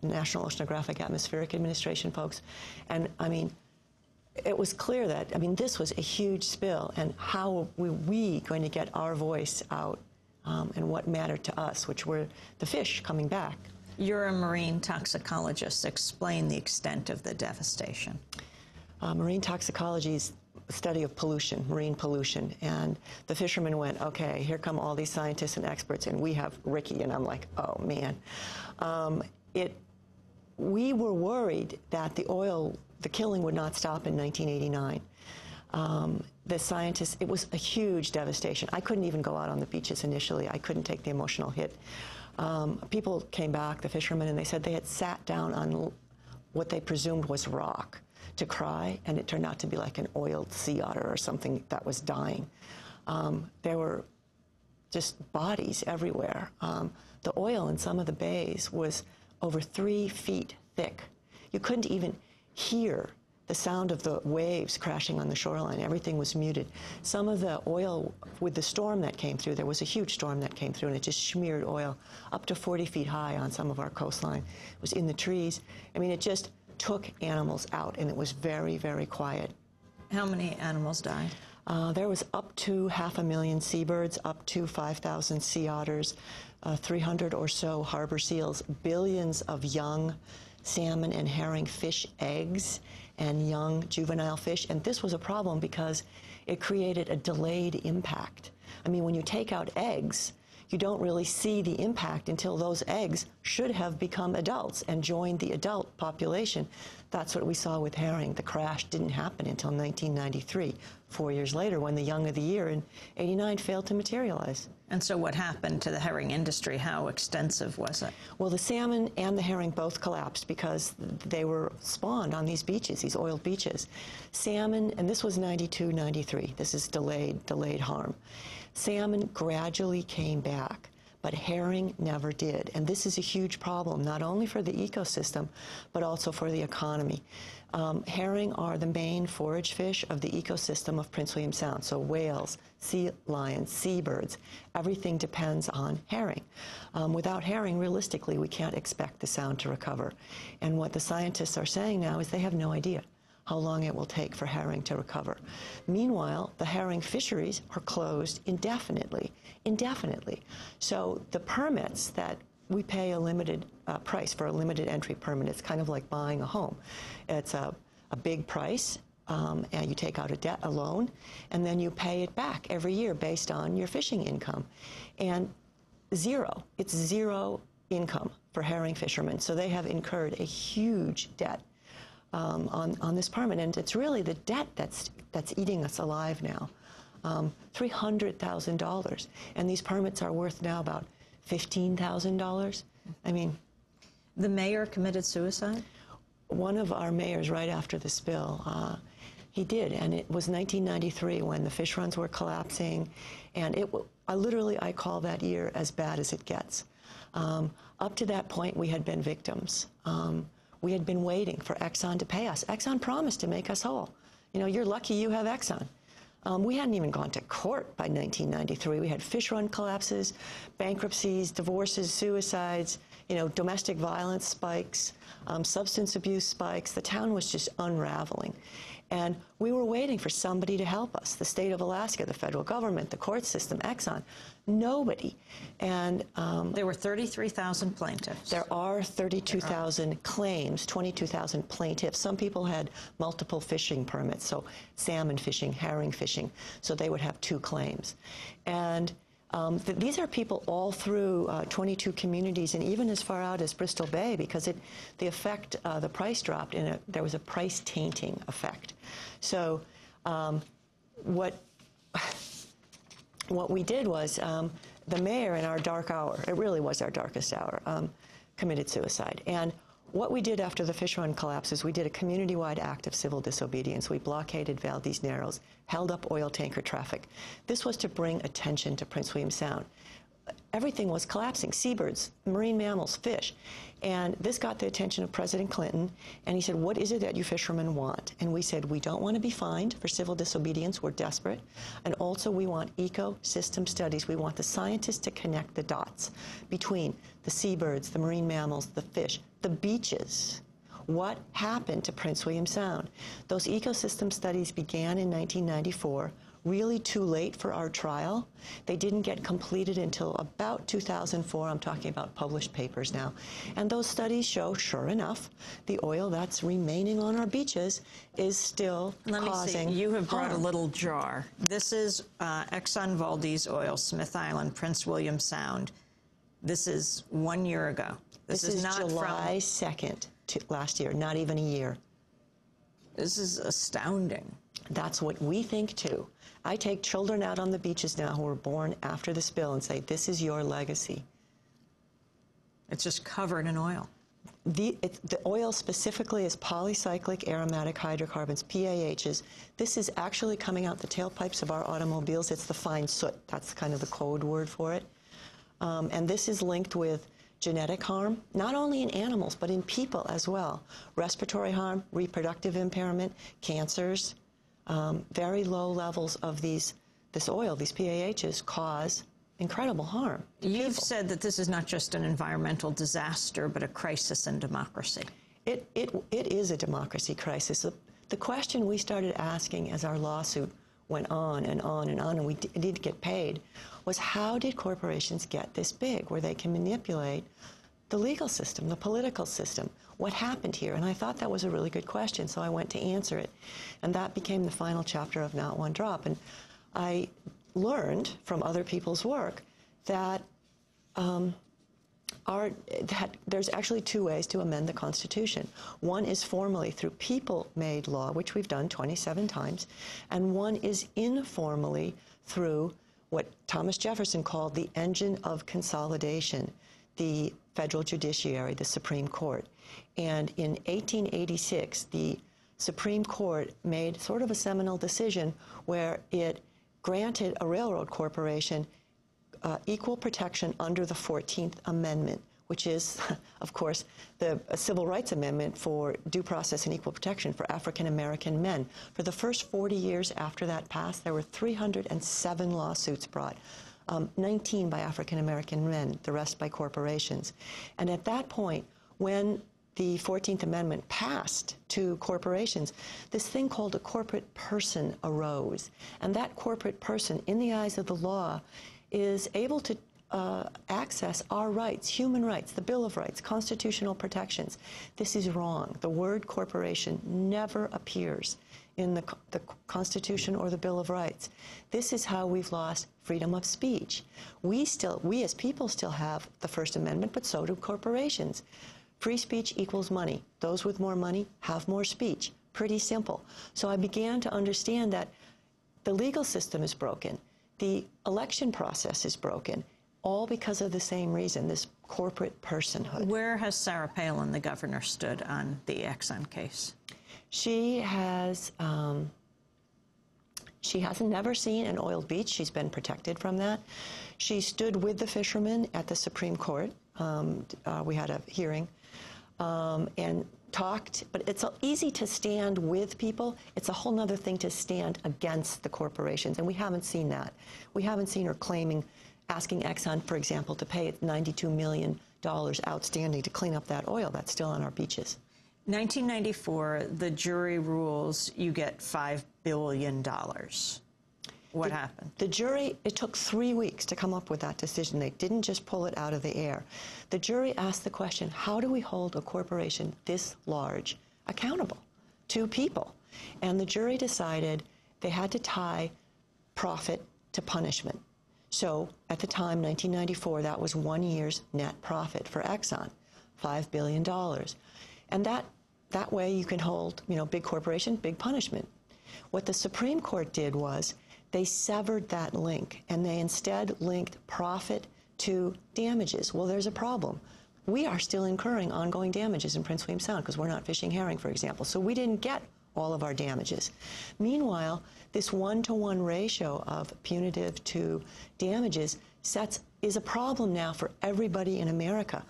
National Oceanographic Atmospheric Administration folks. And I mean, it was clear that, I mean, this was a huge spill, and how were we going to get our voice out um, and what mattered to us, which were the fish coming back. You're a marine toxicologist. Explain the extent of the devastation. Uh, marine toxicology is study of pollution, marine pollution. And the fishermen went, okay, here come all these scientists and experts, and we have Riki. And I'm like, oh, man. Um, it, we were worried that the oil, the killing would not stop in 1989. Um, the scientists, it was a huge devastation. I couldn't even go out on the beaches initially. I couldn't take the emotional hit. Um, people came back, the fishermen, and they said they had sat down on what they presumed was rock to cry, and it turned out to be like an oiled sea otter or something that was dying. Um, there were just bodies everywhere. Um, the oil in some of the bays was over three feet thick. You couldn't even hear the sound of the waves crashing on the shoreline. Everything was muted. Some of the oil, with the storm that came through, there was a huge storm that came through, and it just smeared oil up to 40 feet high on some of our coastline. It was in the trees. I mean, it just took animals out, and it was very, very quiet. How many animals died? Uh, there was up to half a million seabirds, up to 5,000 sea otters, uh, 300 or so harbor seals, billions of young salmon and herring fish eggs and young juvenile fish. And this was a problem because it created a delayed impact. I mean, when you take out eggs, you don't really see the impact until those eggs should have become adults and joined the adult population. That's what we saw with herring. The crash didn't happen until 1993, four years later, when the young of the year in 89 failed to materialize. And so what happened to the herring industry? How extensive was it? Well, the salmon and the herring both collapsed because they were spawned on these beaches, these oiled beaches. Salmon, and this was 92, 93. This is delayed, delayed harm. Salmon gradually came back, but herring never did. And this is a huge problem, not only for the ecosystem, but also for the economy. Um, herring are the main forage fish of the ecosystem of Prince William Sound. So whales, sea lions, seabirds, everything depends on herring. Um, without herring, realistically, we can't expect the sound to recover. And what the scientists are saying now is they have no idea how long it will take for herring to recover. Meanwhile, the herring fisheries are closed indefinitely, indefinitely. So the permits that we pay a limited uh, price for a limited entry permit. It's kind of like buying a home. It's a, a big price, um, and you take out a debt, a loan, and then you pay it back every year based on your fishing income. And zero, it's zero income for herring fishermen. So they have incurred a huge debt um, on, on this permit. And it's really the debt that's, that's eating us alive now. Um, $300,000. And these permits are worth now about $15,000. I mean, the mayor committed suicide? One of our mayors, right after the spill, uh, he did, and it was 1993 when the fish runs were collapsing, and it. I literally I call that year as bad as it gets. Um, up to that point, we had been victims. Um, we had been waiting for Exxon to pay us. Exxon promised to make us whole. You know, you're lucky you have Exxon. Um, we hadn't even gone to court by 1993. We had fish run collapses, bankruptcies, divorces, suicides, you know, domestic violence spikes, um, substance abuse spikes. The town was just unraveling. And we were waiting for somebody to help us the state of Alaska, the federal government, the court system, Exxon. Nobody. And um, there were 33,000 plaintiffs. There are 32,000 claims, 22,000 plaintiffs. Some people had multiple fishing permits, so salmon fishing, herring fishing, so they would have two claims. And um, th these are people all through uh, 22 communities and even as far out as Bristol Bay because it, the effect, uh, the price dropped and there was a price tainting effect. So um, what, what we did was um, the mayor in our dark hour, it really was our darkest hour, um, committed suicide. And what we did after the fish run collapse is we did a community-wide act of civil disobedience. We blockaded Valdez Narrows, held up oil tanker traffic. This was to bring attention to Prince William Sound. Everything was collapsing seabirds, marine mammals, fish. And this got the attention of President Clinton, and he said, What is it that you fishermen want? And we said, We don't want to be fined for civil disobedience, we're desperate. And also, we want ecosystem studies. We want the scientists to connect the dots between the seabirds, the marine mammals, the fish, the beaches. What happened to Prince William Sound? Those ecosystem studies began in 1994 really too late for our trial. They didn't get completed until about 2004. I'm talking about published papers now. And those studies show, sure enough, the oil that's remaining on our beaches is still Let causing me see. You have brought a little jar. This is uh, Exxon Valdez oil, Smith Island, Prince William Sound. This is one year ago. This, is, not July 2nd to last year, not even a year. This is astounding. That's what we think too. I take children out on the beaches now who were born after the spill and say, This is your legacy. It's just covered in oil. The, it, the oil specifically is polycyclic aromatic hydrocarbons, PAHs. This is actually coming out the tailpipes of our automobiles. It's the fine soot. That's kind of the code word for it. Um, and this is linked with genetic harm, not only in animals, but in people as well. Respiratory harm, reproductive impairment, cancers. Um, very low levels of these, this oil, these PAHs, cause incredible harm. You've people. said that this is not just an environmental disaster, but a crisis in democracy. It, it, it is a democracy crisis. The, the question we started asking as our lawsuit went on and on and on, and we d- did get paid, was how did corporations get this big where they can manipulate the legal system, the political system? What happened here? And I thought that was a really good question, so I went to answer it. And that became the final chapter of Not One Drop. And I learned from other people's work that um, are that there's actually two ways to amend the Constitution. One is formally through people-made law, which we've done 27 times, and one is informally through what Thomas Jefferson called the engine of consolidation, the federal judiciary, the Supreme Court. And in 1886, the Supreme Court made sort of a seminal decision where it granted a railroad corporation uh, equal protection under the 14th Amendment, which is, of course, the Civil Rights Amendment for due process and equal protection for African American men. For the first 40 years after that passed, there were 307 lawsuits brought. Um, 19 by African American men, the rest by corporations. And at that point, when the 14th Amendment passed to corporations, this thing called a corporate person arose. And that corporate person, in the eyes of the law, is able to uh, access our rights, human rights, the Bill of Rights, constitutional protections. This is wrong. The word corporation never appears in the, the Constitution or the Bill of Rights. This is how we've lost freedom of speech. We still, we as people still have the First Amendment, but so do corporations. Free speech equals money. Those with more money have more speech. Pretty simple. So I began to understand that the legal system is broken. The election process is broken, all because of the same reason this corporate personhood. Where has Sarah Palin, the governor, stood on the Exxon case? She has. Um, she hasn't never seen an oiled beach. She's been protected from that. She stood with the fishermen at the Supreme Court. Um, uh, we had a hearing um, and talked, but it's easy to stand with people. It's a whole other thing to stand against the corporations, and we haven't seen that. We haven't seen her claiming, asking Exxon, for example, to pay $92 million outstanding to clean up that oil that's still on our beaches. 1994, the jury rules you get $5 billion. What happened? The jury, it took three weeks to come up with that decision. They didn't just pull it out of the air. The jury asked the question how do we hold a corporation this large accountable to people? And the jury decided they had to tie profit to punishment. So at the time, 1994, that was one year's net profit for Exxon, $5 billion. And that, that way you can hold, you know, big corporation, big punishment. What the Supreme Court did was they severed that link and they instead linked profit to damages. Well, there's a problem. We are still incurring ongoing damages in Prince William Sound because we're not fishing herring, for example. So we didn't get all of our damages. Meanwhile, this one to one ratio of punitive to damages sets is a problem now for everybody in America.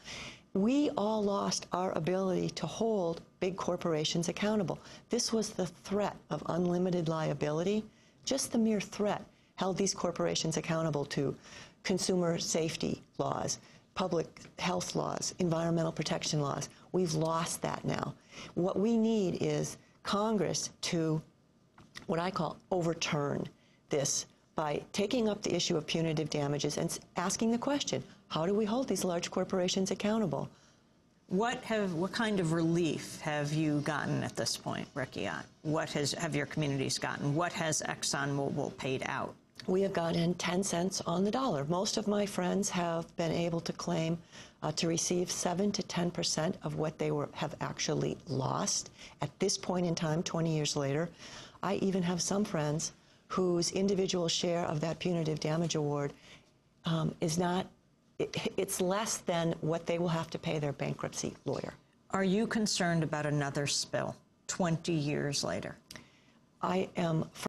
We all lost our ability to hold big corporations accountable. This was the threat of unlimited liability. Just the mere threat held these corporations accountable to consumer safety laws, public health laws, environmental protection laws. We've lost that now. What we need is Congress to what I call overturn this by taking up the issue of punitive damages and asking the question how do we hold these large corporations accountable? What have what kind of relief have you gotten at this point, Riki Ott? Uh, what has have your communities gotten? What has ExxonMobil paid out? We have gotten 10 cents on the dollar. Most of my friends have been able to claim uh, to receive 7 to 10 percent of what they were, have actually lost at this point in time, 20 years later. I even have some friends whose individual share of that punitive damage award um, is not, it, it's less than what they will have to pay their bankruptcy lawyer. Are you concerned about another spill 20 years later? I am